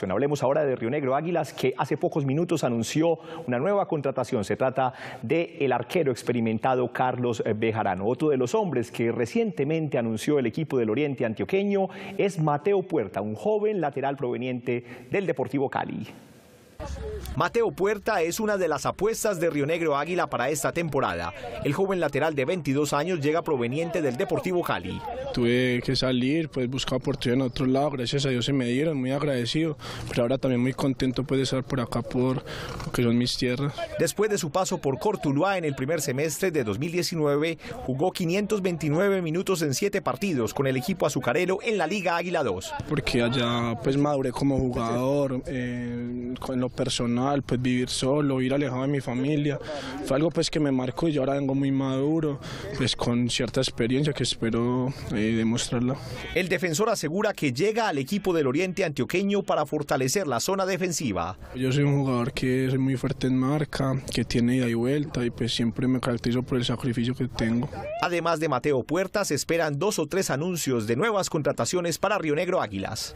Hablemos ahora de Río Negro Águilas, que hace pocos minutos anunció una nueva contratación. Se trata del el arquero experimentado Carlos Bejarano. Otro de los hombres que recientemente anunció el equipo del Oriente Antioqueño es Mateo Puerta, un joven lateral proveniente del Deportivo Cali. Mateo Puerta es una de las apuestas de Río Negro Águila para esta temporada. El joven lateral de 22 años llega proveniente del Deportivo Cali. Tuve que salir, pues buscar oportunidad en otro lado, gracias a Dios se me dieron, muy agradecido, pero ahora también muy contento pues, de estar por acá por lo que son mis tierras. Después de su paso por Cortuluá en el primer semestre de 2019, jugó 529 minutos en 7 partidos con el equipo azucarero en la Liga Águila 2. Porque allá pues maduré como jugador, eh, en lo personal, pues vivir solo, ir alejado de mi familia, fue algo pues que me marcó y yo ahora vengo muy maduro, pues con cierta experiencia que espero eh, demostrarla. El defensor asegura que llega al equipo del Oriente Antioqueño para fortalecer la zona defensiva. Yo soy un jugador que es muy fuerte en marca, que tiene ida y vuelta y pues siempre me caracterizo por el sacrificio que tengo. Además de Mateo Puertas, esperan dos o tres anuncios de nuevas contrataciones para Río Negro Águilas.